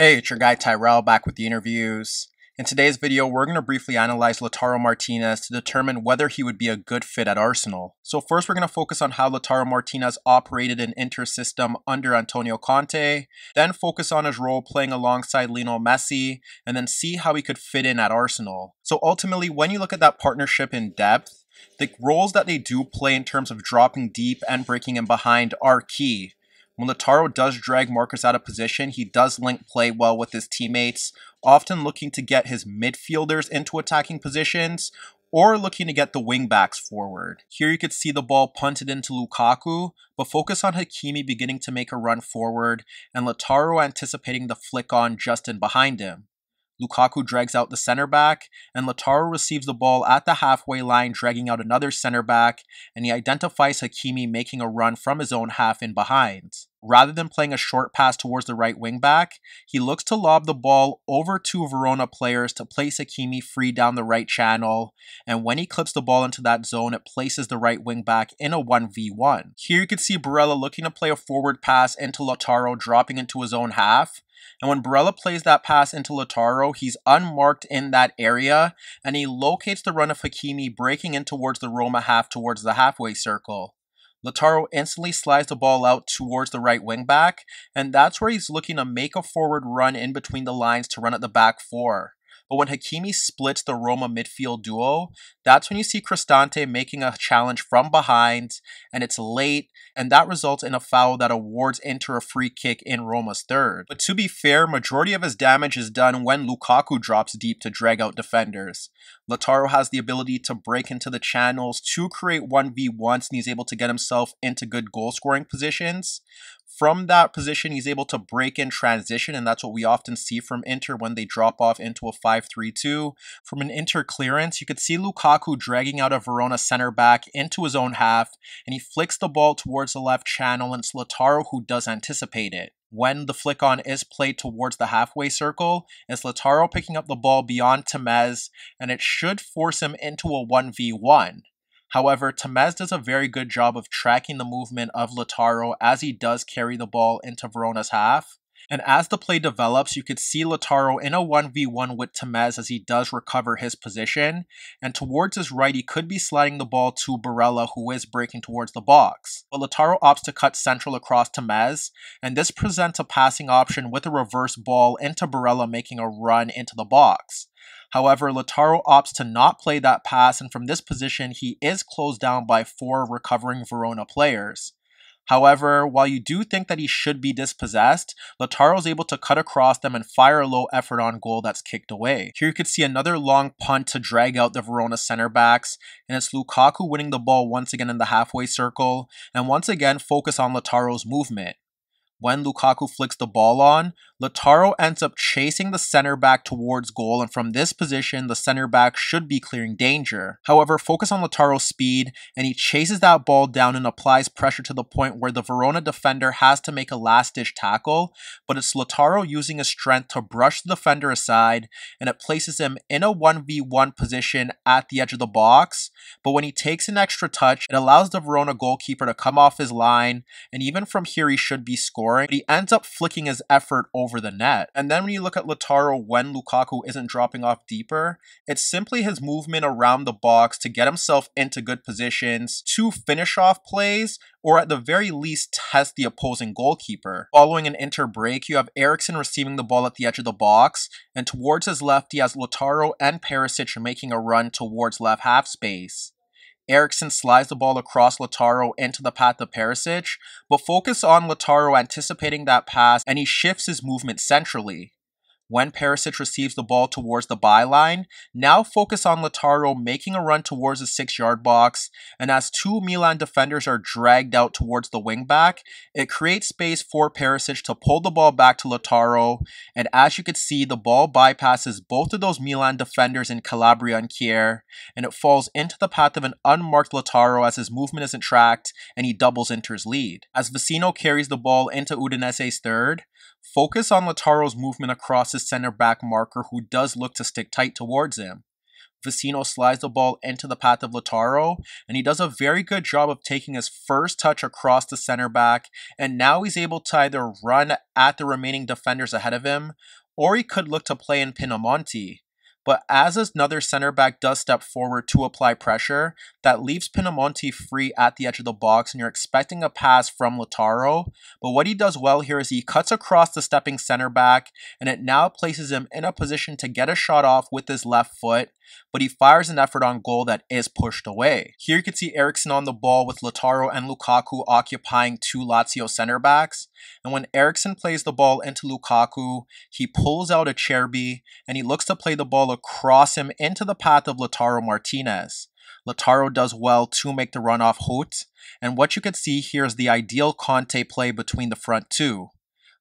Hey, it's your guy Tyrrell back with the InnerViews. In today's video, we're going to briefly analyze Lautaro Martinez to determine whether he would be a good fit at Arsenal. So first, we're going to focus on how Lautaro Martinez operated in Inter system under Antonio Conte, then focus on his role playing alongside Lionel Messi, and then see how he could fit in at Arsenal. So ultimately, when you look at that partnership in depth, the roles that they do play in terms of dropping deep and breaking in behind are key. When Lautaro does drag Marcus out of position, he does link play well with his teammates, often looking to get his midfielders into attacking positions or looking to get the wingbacks forward. Here you could see the ball punted into Lukaku, but focus on Hakimi beginning to make a run forward and Lautaro anticipating the flick on just in behind him. Lukaku drags out the center back, and Lautaro receives the ball at the halfway line, dragging out another center back, and he identifies Hakimi making a run from his own half in behind. Rather than playing a short pass towards the right wing back, he looks to lob the ball over two Verona players to place Hakimi free down the right channel, and when he clips the ball into that zone, it places the right wing back in a 1v1. Here you can see Barella looking to play a forward pass into Lautaro, dropping into his own half, and when Barella plays that pass into Lautaro, he's unmarked in that area, and he locates the run of Hakimi breaking in towards the Roma half towards the halfway circle. Lautaro instantly slides the ball out towards the right wing back, and that's where he's looking to make a forward run in between the lines to run at the back four. But when Hakimi splits the Roma midfield duo, that's when you see Cristante making a challenge from behind, and it's late, and that results in a foul that awards Inter a free kick in Roma's third. But to be fair, majority of his damage is done when Lukaku drops deep to drag out defenders. Lautaro has the ability to break into the channels to create 1v1s, and he's able to get himself into good goal scoring positions. From that position, he's able to break in transition, and that's what we often see from Inter when they drop off into a 5 3 2. From an Inter clearance, you could see Lukaku dragging out a Verona center back into his own half, and he flicks the ball towards the left channel, and it's Lautaro who does anticipate it when the flick on is played towards the halfway circle, it's Lautaro picking up the ball beyond Tameze, and it should force him into a 1v1. However, Tameze does a very good job of tracking the movement of Lautaro as he does carry the ball into Verona's half. And as the play develops, you could see Lautaro in a 1v1 with Tameze as he does recover his position. And towards his right, he could be sliding the ball to Barella, who is breaking towards the box. But Lautaro opts to cut central across Tameze, and this presents a passing option with a reverse ball into Barella making a run into the box. However, Lautaro opts to not play that pass, and from this position, he is closed down by four recovering Verona players. However, while you do think that he should be dispossessed, Lautaro is able to cut across them and fire a low effort on goal that's kicked away. Here you could see another long punt to drag out the Verona center backs, and it's Lukaku winning the ball once again in the halfway circle, and once again focus on Lautaro's movement. When Lukaku flicks the ball on, Lautaro ends up chasing the center back towards goal, and from this position, the center back should be clearing danger. However, focus on Lautaro's speed, and he chases that ball down and applies pressure to the point where the Verona defender has to make a last ditch tackle, but it's Lautaro using his strength to brush the defender aside, and it places him in a 1v1 position at the edge of the box. But when he takes an extra touch, it allows the Verona goalkeeper to come off his line, and even from here, he should be scoring. But he ends up flicking his effort over over the net. And then when you look at Lautaro when Lukaku isn't dropping off deeper, it's simply his movement around the box to get himself into good positions, to finish off plays, or at the very least test the opposing goalkeeper. Following an inter break, you have Eriksen receiving the ball at the edge of the box, and towards his left, he has Lautaro and Perisic making a run towards left half space. Eriksen slides the ball across Lautaro into the path of Perisic, but focus on Lautaro anticipating that pass and he shifts his movement centrally when Perisic receives the ball towards the byline. Now focus on Lautaro making a run towards the six yard box, and as two Milan defenders are dragged out towards the wingback, it creates space for Perisic to pull the ball back to Lautaro, and as you can see, the ball bypasses both of those Milan defenders in Calabria and Kjær, and it falls into the path of an unmarked Lautaro as his movement isn't tracked, and he doubles Inter's lead. As Vecino carries the ball into Udinese's third, focus on Lautaro's movement across his center back marker who does look to stick tight towards him. Vecino slides the ball into the path of Lautaro, and he does a very good job of taking his first touch across the center back, and now he's able to either run at the remaining defenders ahead of him, or he could look to play in Pinamonti. But as another center back does step forward to apply pressure, that leaves Pinamonti free at the edge of the box, and you're expecting a pass from Lautaro. But what he does well here is he cuts across the stepping center back, and it now places him in a position to get a shot off with his left foot but he fires an effort on goal that is pushed away. Here you can see Eriksen on the ball with Lautaro and Lukaku occupying two Lazio center backs. And when Eriksen plays the ball into Lukaku, he pulls out Acerbi and he looks to play the ball across him into the path of Lautaro Martinez. Lautaro does well to make the run off Hoedt, and what you can see here is the ideal Conte play between the front two.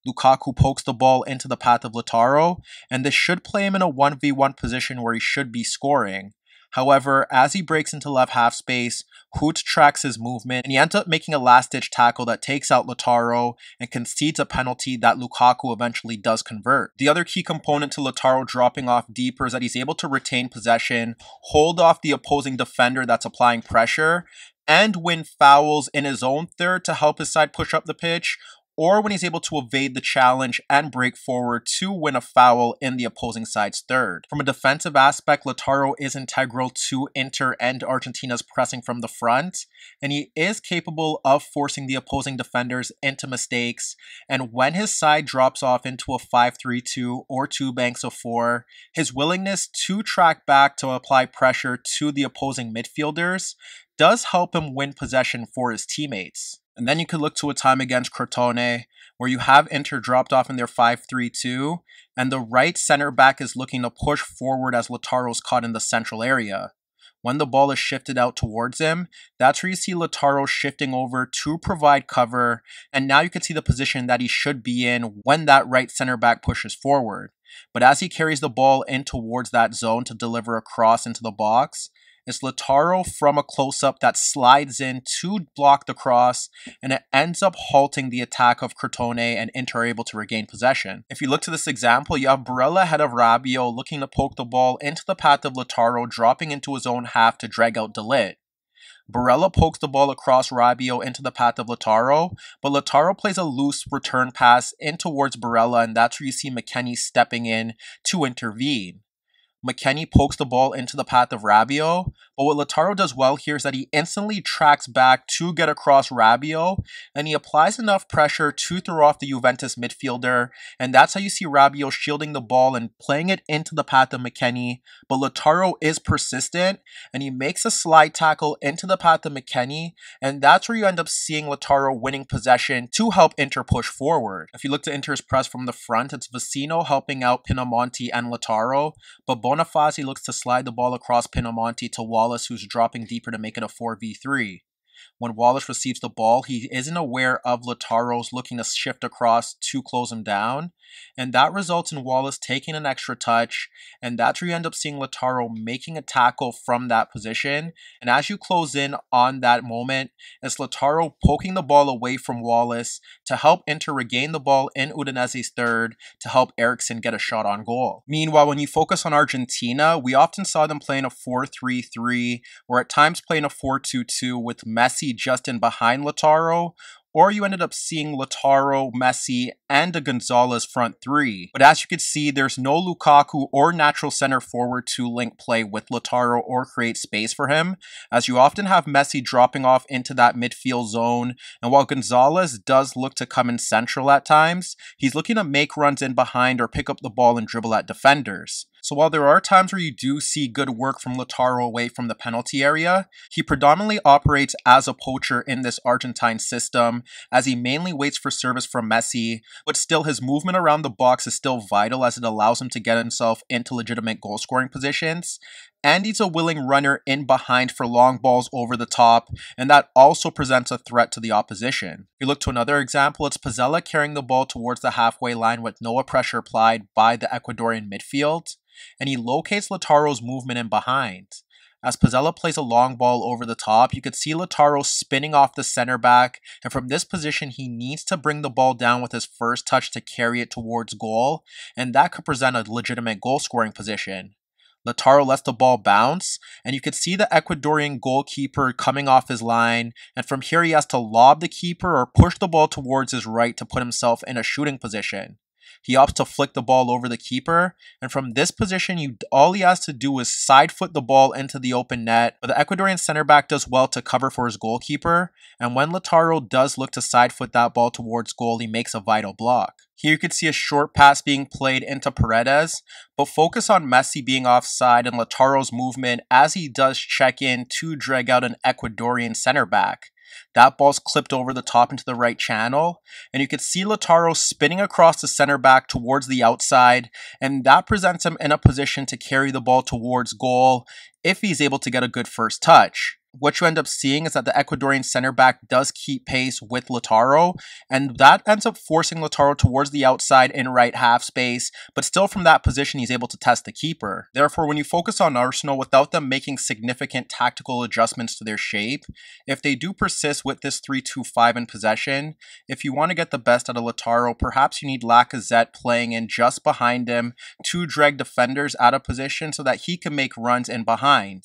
Lukaku pokes the ball into the path of Lautaro, and this should play him in a 1v1 position where he should be scoring. However, as he breaks into left half space, Hoedt tracks his movement and he ends up making a last ditch tackle that takes out Lautaro and concedes a penalty that Lukaku eventually does convert. The other key component to Lautaro dropping off deeper is that he's able to retain possession, hold off the opposing defender that's applying pressure, and win fouls in his own third to help his side push up the pitch, or when he's able to evade the challenge and break forward to win a foul in the opposing side's third. From a defensive aspect, Lautaro is integral to Inter and Argentina's pressing from the front, and he is capable of forcing the opposing defenders into mistakes. And when his side drops off into a 5 3 2 or two banks of four, his willingness to track back to apply pressure to the opposing midfielders does help him win possession for his teammates. And then you could look to a time against Crotone where you have Inter dropped off in their 5 3 2, and the right center back is looking to push forward as Lautaro's caught in the central area. When the ball is shifted out towards him, that's where you see Lautaro shifting over to provide cover, and now you can see the position that he should be in when that right center back pushes forward. But as he carries the ball in towards that zone to deliver a cross into the box, it's Lautaro from a close up that slides in to block the cross, and it ends up halting the attack of Crotone and Inter able to regain possession. If you look to this example, you have Barella ahead of Rabiot looking to poke the ball into the path of Lautaro, dropping into his own half to drag out De Ligt. Barella pokes the ball across Rabiot into the path of Lautaro, but Lautaro plays a loose return pass in towards Barella, and that's where you see McKennie stepping in to intervene. McKennie pokes the ball into the path of Rabiot, but what Lautaro does well here is that he instantly tracks back to get across Rabiot, and he applies enough pressure to throw off the Juventus midfielder, and that's how you see Rabiot shielding the ball and playing it into the path of McKennie, but Lautaro is persistent, and he makes a slide tackle into the path of McKennie, and that's where you end up seeing Lautaro winning possession to help Inter push forward. If you look to Inter's press from the front, it's Vecino helping out Pinamonti and Lautaro. but Bonifazi looks to slide the ball across Pinamonti to Walace, who's dropping deeper to make it a 4v3. When Walace receives the ball, he isn't aware of Lautaro's looking to shift across to close him down, and that results in Walace taking an extra touch, and that's where you end up seeing Lautaro making a tackle from that position. And as you close in on that moment, it's Lautaro poking the ball away from Walace to help Inter regain the ball in Udinese's third to help Eriksen get a shot on goal. Meanwhile, when you focus on Argentina, we often saw them playing a 4-3-3, or at times playing a 4-2-2 with Messi just in behind Lautaro, or you ended up seeing Lautaro, Messi, and a Gonzalez front three. But as you can see, there's no Lukaku or natural center forward to link play with Lautaro or create space for him, as you often have Messi dropping off into that midfield zone. And while Gonzalez does look to come in central at times, he's looking to make runs in behind or pick up the ball and dribble at defenders. So while there are times where you do see good work from Lautaro away from the penalty area, he predominantly operates as a poacher in this Argentine system, as he mainly waits for service from Messi, but still his movement around the box is still vital as it allows him to get himself into legitimate goal scoring positions. And he's a willing runner in behind for long balls over the top, and that also presents a threat to the opposition. If you look to another example, it's Pezzella carrying the ball towards the halfway line with no pressure applied by the Ecuadorian midfield and he locates Lautaro's movement in behind. As Pezzella plays a long ball over the top, you could see Lautaro spinning off the center back, and from this position, he needs to bring the ball down with his first touch to carry it towards goal, and that could present a legitimate goal scoring position. Lautaro lets the ball bounce, and you could see the Ecuadorian goalkeeper coming off his line, and from here he has to lob the keeper or push the ball towards his right to put himself in a shooting position. He opts to flick the ball over the keeper, and from this position, you all he has to do is side foot the ball into the open net. But the Ecuadorian center back does well to cover for his goalkeeper, and when Lautaro does look to side foot that ball towards goal, he makes a vital block. Here you could see a short pass being played into Paredes, but focus on Messi being offside and Lautaro's movement as he does check in to drag out an Ecuadorian center back. That ball's clipped over the top into the right channel, and you can see Lautaro spinning across the center back towards the outside, and that presents him in a position to carry the ball towards goal if he's able to get a good first touch what you end up seeing is that the Ecuadorian center back does keep pace with Lautaro, and that ends up forcing Lautaro towards the outside in right half space, but still from that position, he's able to test the keeper. Therefore, when you focus on Arsenal without them making significant tactical adjustments to their shape, if they do persist with this 3 2 5 in possession, if you want to get the best out of Lautaro, perhaps you need Lacazette playing in just behind him to drag defenders out of position so that he can make runs in behind.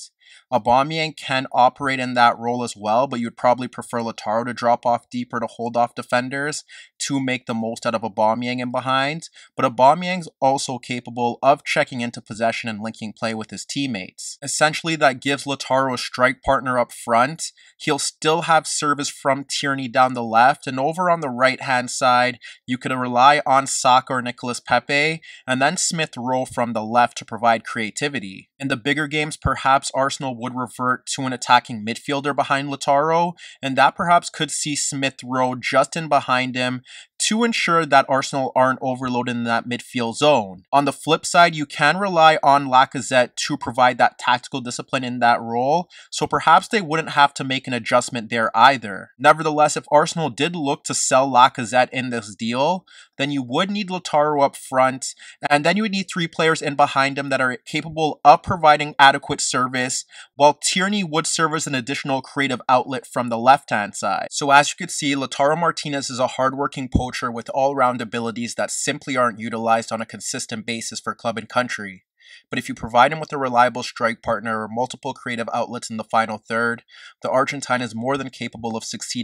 Aubameyang can operate in that role as well, but you'd probably prefer Lautaro to drop off deeper to hold off defenders to make the most out of Aubameyang in behind. But Aubameyang's also capable of checking into possession and linking play with his teammates. Essentially, that gives Lautaro a strike partner up front. He'll still have service from Tierney down the left, and over on the right hand side, you could rely on Saka or Nicolas Pepe, and then Smith Rowe from the left to provide creativity. In the bigger games, perhaps Arsenal would revert to an attacking midfielder behind Lautaro, and that perhaps could see Smith Rowe just in behind him to ensure that Arsenal aren't overloaded in that midfield zone. On the flip side, you can rely on Lacazette to provide that tactical discipline in that role, so perhaps they wouldn't have to make an adjustment there either. Nevertheless, if Arsenal did look to sell Lacazette in this deal, then you would need Lautaro up front, and then you would need three players in behind him that are capable of providing adequate service, while Tierney would serve as an additional creative outlet from the left hand side. So, as you can see, Lautaro Martinez is a hardworking poacher with all round abilities that simply aren't utilized on a consistent basis for club and country. But if you provide him with a reliable strike partner or multiple creative outlets in the final third, the Argentine is more than capable of succeeding